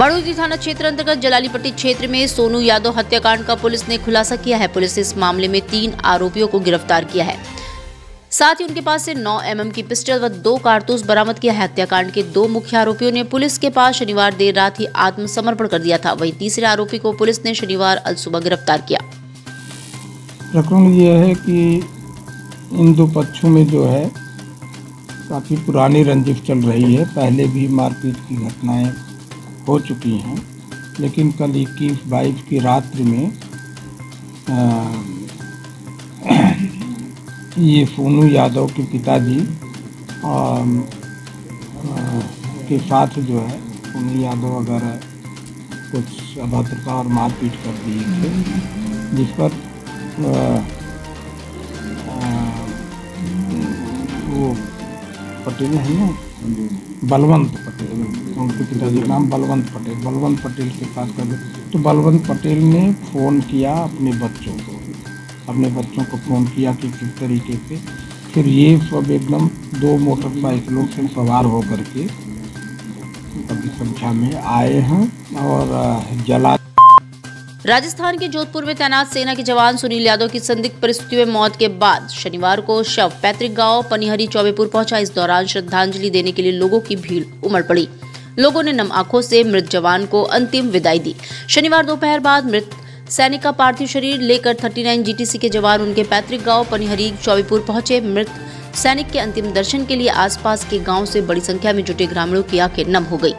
बड़ौदी थाना क्षेत्र अंतर्गत जलालीपट्टी क्षेत्र में सोनू यादव हत्याकांड का पुलिस ने खुलासा किया है। पुलिस ने इस मामले में तीन आरोपियों को गिरफ़्तार किया है। साथ ही उनके पास से 9 एमएम की पिस्टल व दो कारतूस बरामद किया है। हत्याकांड के दो मुख्य आरोपियों ने पुलिस के पास शनिवार देर रात ही आत्मसमर्पण कर दिया था। वहीं तीसरे आरोपी को पुलिस ने शनिवार अल सुबह गिरफ़्तार किया। प्रकरण ये है कि इन दो पक्षों में जो है, काफ़ी पुरानी रंजिश चल रही है। पहले भी मारपीट की घटनाएँ हो चुकी हैं। लेकिन कल इक्कीस बाईस की रात्रि में आ, ये सोनू यादव के पिताजी के साथ जो है सोनू यादव वगैरह कुछ अभद्रता और मारपीट कर दिए थे जिस पर वो पटेल है ना? बलवंत पटेल। उनके पिताजी का नाम बलवंत पटेल। बलवंत पटेल के साथ कर तो बलवंत पटेल ने फ़ोन किया अपने बच्चों को। अपने बच्चों को फ़ोन किया कि किस तरीके से। फिर ये सब एकदम दो मोटरसाइकिलों से सवार होकर के कभी संख्या में आए हैं और जला राजस्थान के जोधपुर में तैनात सेना के जवान सुनील यादव की संदिग्ध परिस्थितियों में मौत के बाद शनिवार को शव पैतृक गाँव पनिहरी चौबेपुर पहुँचा। इस दौरान श्रद्धांजलि देने के लिए लोगों की भीड़ उमड़ पड़ी। लोगों ने नम आँखों से मृत जवान को अंतिम विदाई दी। शनिवार दोपहर बाद मृत सैनिक का पार्थिव शरीर लेकर 39 जीटीसी के जवान उनके पैतृक गाँव पनिहरी चौबीपुर पहुँचे। मृत सैनिक के अंतिम दर्शन के लिए आसपास के गाँव से बड़ी संख्या में जुटे ग्रामीणों की आँखें नम हो गई।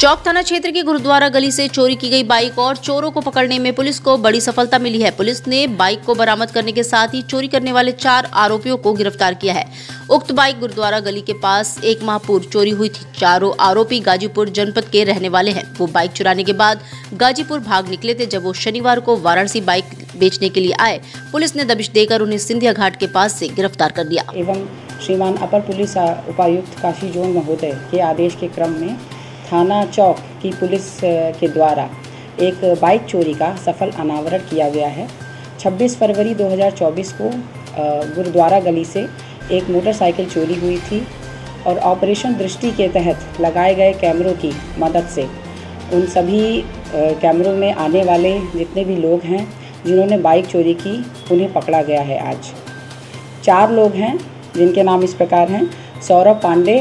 चौक थाना क्षेत्र की गुरुद्वारा गली से चोरी की गई बाइक और चोरों को पकड़ने में पुलिस को बड़ी सफलता मिली है। पुलिस ने बाइक को बरामद करने के साथ ही चोरी करने वाले चार आरोपियों को गिरफ़्तार किया है। उक्त बाइक गुरुद्वारा गली के पास एक माह पूर्व चोरी हुई थी। चारों आरोपी गाजीपुर जनपद के रहने वाले हैं। वो बाइक चुराने के बाद गाजीपुर भाग निकले थे जब वो शनिवार को वाराणसी बाइक बेचने के लिए आए। पुलिस ने दबिश देकर उन्हें सिंधिया घाट के पास से गिरफ़्तार कर लिया। एवं श्रीमान अपर पुलिस उपायुक्त काशी जोन महोदय के आदेश के क्रम में थाना चौक की पुलिस के द्वारा एक बाइक चोरी का सफल अनावरण किया गया है। 26 फरवरी 2024 को गुरुद्वारा गली से एक मोटरसाइकिल चोरी हुई थी और ऑपरेशन दृष्टि के तहत लगाए गए कैमरों की मदद से उन सभी कैमरों में आने वाले जितने भी लोग हैं, जिन्होंने बाइक चोरी की, उन्हें पकड़ा गया है आज। चार लोग हैं, जिनके नाम इस प्रकार हैं। सौरभ पांडे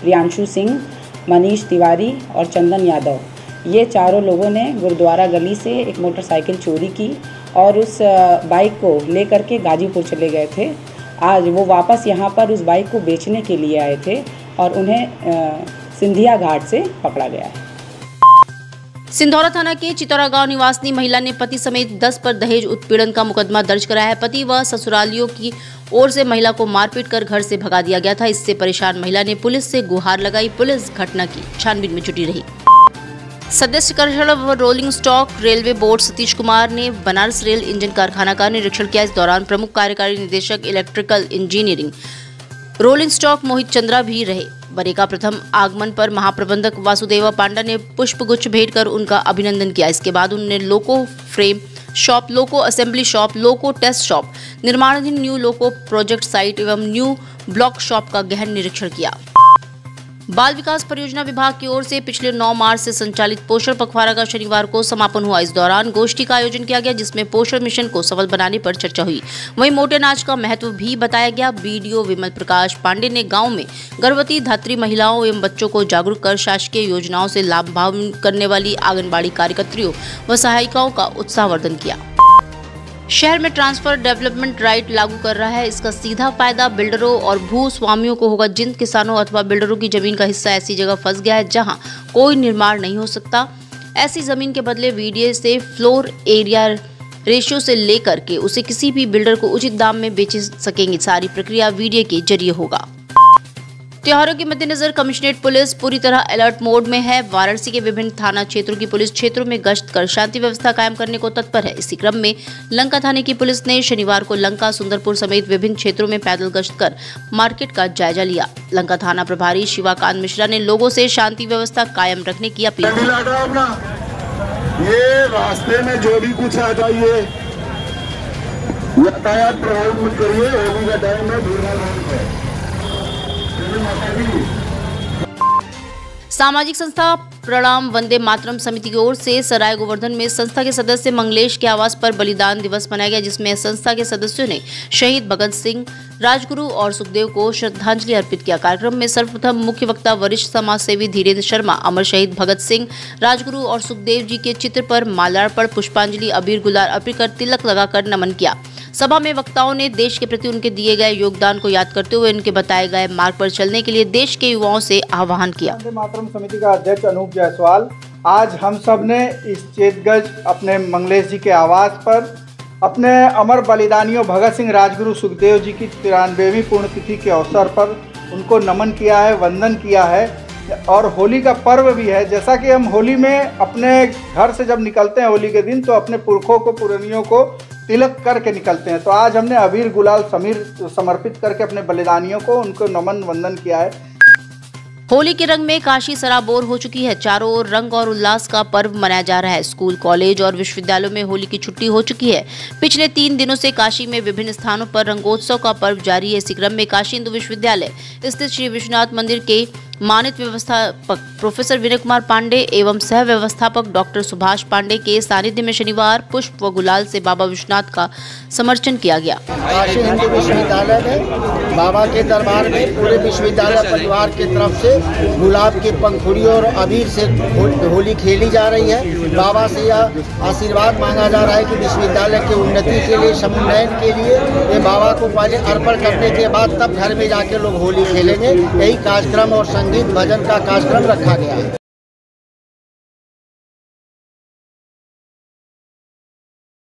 प्रियांशु सिंह मनीष तिवारी और चंदन यादव। ये चारों लोगों ने गुरुद्वारा गली से एक मोटरसाइकिल चोरी की और उस बाइक को लेकर के गाजीपुर चले गए थे। आज वो वापस यहाँ पर उस बाइक को बेचने के लिए आए थे और उन्हें सिंधिया घाट से पकड़ा गया है। सिंधौरा थाना के चितौरा गाँव निवासी महिला ने पति समेत 10 पर दहेज उत्पीड़न का मुकदमा दर्ज कराया है। पति व ससुरालियों की ओर से महिला को मारपीट कर घर से भगा दिया गया था। इससे परेशान महिला ने पुलिस से गुहार लगाई। पुलिस घटना की छानबीन में जुटी रही। सदस्य कर्षण व rolling stock railway board Satish Kumar ने बनारस रेल इंजन कारखाना का निरीक्षण किया। इस दौरान प्रमुख कार्यकारी निदेशक, electrical engineering rolling stock Mohit Chandra भी रहे। बरे का प्रथम आगमन पर महाप्रबंधक वासुदेवा पांडा ने पुष्प गुच्छ भेंट कर उनका अभिनंदन किया। इसके बाद उन्होंने loco frame shop, loco assembly shop, loco test shop, निर्माणाधीन न्यू लोको प्रोजेक्ट साइट एवं न्यू ब्लॉक शॉप का गहन निरीक्षण किया। बाल विकास परियोजना विभाग की ओर से पिछले 9 मार्च से संचालित पोषण पखवाड़ा का शनिवार को समापन हुआ। इस दौरान गोष्ठी का आयोजन किया गया, जिसमें पोषण मिशन को सफल बनाने पर चर्चा हुई। वहीं मोटे अनाज का महत्व भी बताया गया। बीडीओ विमल प्रकाश पांडे ने गाँव में गर्भवती धात्री महिलाओं एवं बच्चों को जागरूक कर शासकीय योजनाओं से लाभ करने वाली आंगनबाड़ी कार्यकर्तियों व सहायिकाओं का उत्साहवर्धन किया। शहर में ट्रांसफ़र डेवलपमेंट राइट लागू कर रहा है। इसका सीधा फ़ायदा बिल्डरों और भू स्वामियों को होगा। जिन किसानों अथवा बिल्डरों की ज़मीन का हिस्सा ऐसी जगह फंस गया है जहाँ कोई निर्माण नहीं हो सकता। ऐसी ज़मीन के बदले वीडीए से फ्लोर एरिया रेशियो से लेकर के उसे किसी भी बिल्डर को उचित दाम में बेच सकेंगे। सारी प्रक्रिया वीडियो के ज़रिए होगा। त्योहारों के मद्देनजर कमिश्नरेट पुलिस पूरी तरह अलर्ट मोड में है। वाराणसी के विभिन्न थाना क्षेत्रों की पुलिस क्षेत्रों में गश्त कर शांति व्यवस्था कायम करने को तत्पर है। इसी क्रम में लंका थाने की पुलिस ने शनिवार को लंका, सुंदरपुर समेत विभिन्न क्षेत्रों में पैदल गश्त कर मार्केट का जायजा लिया। लंका थाना प्रभारी शिवाकांत मिश्रा ने लोगों से शांति व्यवस्था कायम रखने की अपील ये रास्ते में जो भी कुछ आ जाइए, यातायात करिए, होली का टाइम है भीड़ सामाजिक संस्था प्रणाम वंदे मातरम समिति की ओर से सराय गोवर्धन में संस्था के सदस्य मंगलेश के आवास पर बलिदान दिवस मनाया गया, जिसमें संस्था के सदस्यों ने शहीद भगत सिंह, राजगुरु और सुखदेव को श्रद्धांजलि अर्पित किया। कार्यक्रम में सर्वप्रथम मुख्य वक्ता वरिष्ठ समाज सेवी धीरेन्द्र शर्मा, अमर शहीद भगत सिंह, राजगुरु और सुखदेव जी के चित्र पर माल्यार्पण, पुष्पांजलि, अबीर गुलाल अर्पित कर तिलक लगाकर नमन किया। सभा में वक्ताओं ने देश के प्रति उनके दिए गए योगदान को याद करते हुए उनके बताए गए मार्ग पर चलने के लिए देश के युवाओं से आह्वान किया। मातरम समिति का अध्यक्ष अनूप जायसवाल, आज हम सबने इस चेतगज अपने मंगलेश जी के आवास पर, अपने अमर बलिदानियों भगत सिंह राजगुरु सुखदेव जी की तिरानवेवीं पुण्यतिथि के अवसर पर उनको नमन किया है, वंदन किया है, और होली का पर्व भी है। जैसा कि हम होली में अपने घर से जब निकलते हैं होली के दिन तो अपने पुरखों को, पुरानियों को तिलक करके निकलते हैं। तो आज हमने अबीर गुलाल समीर समर्पित करके अपने बलिदानियों को, उनको नमन वंदन किया है। होली के रंग में काशी सराबोर हो चुकी है। चारों ओर रंग और उल्लास का पर्व मनाया जा रहा है। स्कूल, कॉलेज और विश्वविद्यालयों में होली की छुट्टी हो चुकी है। पिछले तीन दिनों से काशी में विभिन्न स्थानों पर रंगोत्सव का पर्व जारी है। इसी क्रम में काशी हिंदू विश्वविद्यालय स्थित श्री विश्वनाथ मंदिर के मानित व्यवस्थापक प्रोफेसर विनय कुमार पांडे एवं सह व्यवस्थापक डॉक्टर सुभाष पांडे के सानिध्य में शनिवार पुष्प व गुलाल से बाबा विश्वनाथ का समर्चन किया गया। काशी हिंदू विश्वविद्यालय में बाबा के दरबार में पूरे विश्वविद्यालय परिवार की तरफ़ से गुलाब की पंखुड़ियों और अबीर से होली खेली जा रही है। बाबा से यह आशीर्वाद मांगा जा रहा है कि विश्वविद्यालय की उन्नति के लिए, समुन्नयन के लिए ये बाबा को पहले अर्पण करने के बाद तब घर में जाके लोग होली खेलेंगे। यही कार्यक्रम और संगीत भजन का कार्यक्रम रखा गया है।